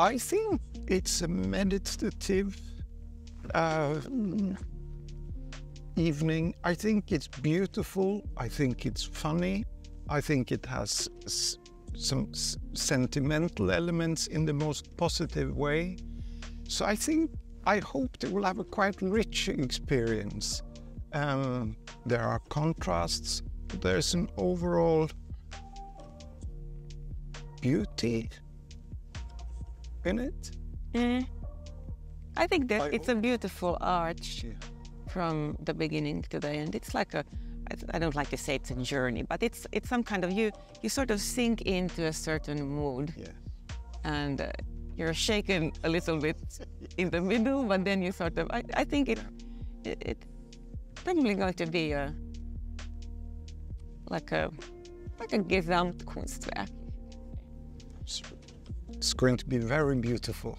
I think it's a meditative uh, evening. I think it's beautiful. I think it's funny. I think it has some sentimental elements in the most positive way. So I think, I hope they will have a quite rich experience. Um, there are contrasts, there's an overall beauty in it. Mm. I think that I it's a beautiful arch Yeah. from the beginning to the end. It's like a I don't like to say it's a journey, but it's it's some kind of you you sort of sink into a certain mood Yeah. and uh, you're shaken a little bit in the middle, but then you sort of I, I think it it, it probably going to be a like a like a Gesamtkunstwerk. Going to be very beautiful.